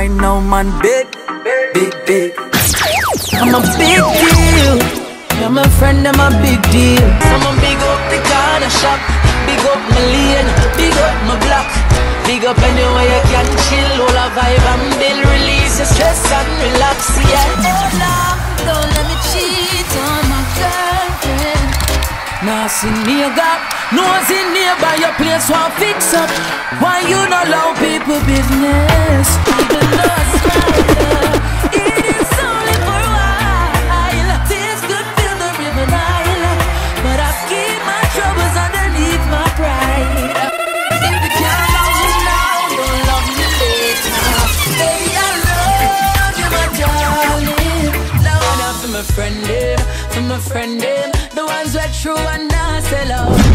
right now, man, big, big, big. I'm a big deal. You're my friend, I'm a big deal. I'm a big up the corner shop, big up my lane, big up my block. Big up anywhere you can chill, all a vibe and build, release your stress and relax, yeah. Oh, love, don't let me cheat on my girlfriend. Nah, see nigga, nose in nearby your place, want fix up. Why you not allow people business? Friend them, for my friend them, the ones that true and not sell out.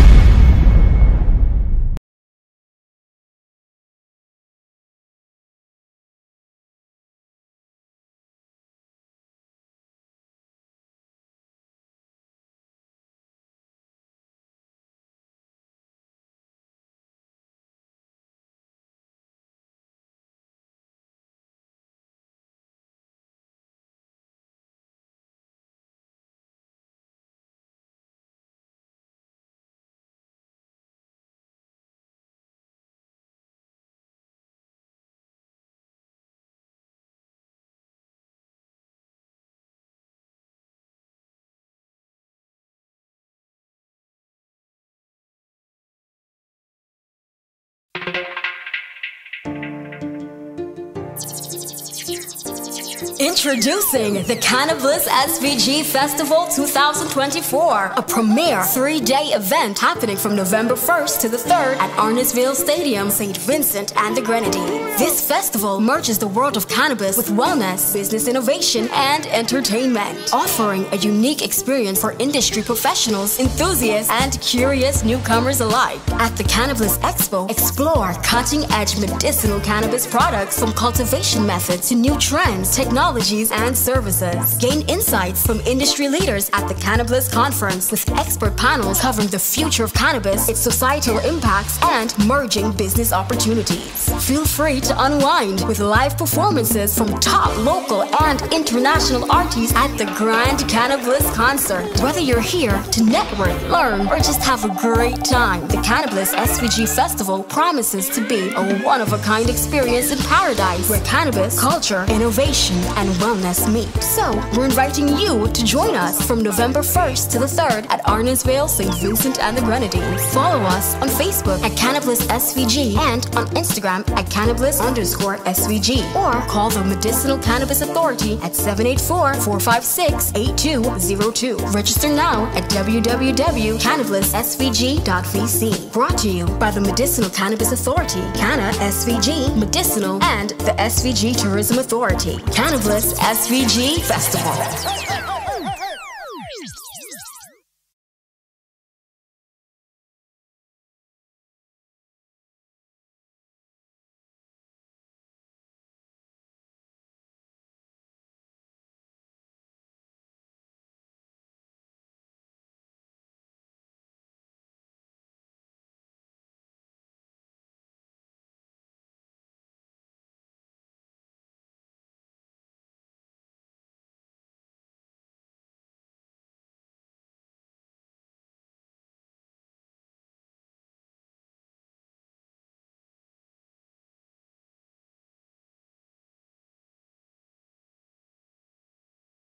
podcast. Introducing the Cannabliss SVG Festival 2024, a premier three day event happening from November 1st to the 3rd at Arnos Vale Stadium, St. Vincent and the Grenadines. This festival merges the world of cannabis with wellness, business innovation, and entertainment, offering a unique experience for industry professionals, enthusiasts, and curious newcomers alike. At the Cannabis Expo, explore cutting edge medicinal cannabis products from cultivation methods to new trends, technologies, and services. Gain insights from industry leaders at the Cannabis Conference with expert panels covering the future of cannabis, its societal impacts, and merging business opportunities. Feel free to unwind with live performances from top local and international artists at the Grand Cannabis Concert. Whether you're here to network, learn, or just have a great time, the Cannabliss SVG Festival promises to be a one of a kind experience in paradise where cannabis, culture, innovation, and wellness meet. So, we're inviting you to join us from November 1st to the 3rd at Arnos Vale, St. Vincent and the Grenadines. Follow us on Facebook at Cannabis SVG and on Instagram at Cannabis underscore SVG or call the Medicinal Cannabis Authority at 784-456-8202. Register now at www.cannabissvg.vc. Brought to you by the Medicinal Cannabis Authority, Canna SVG, Medicinal, and the SVG Tourism Authority. Cannabliss SVG Festival.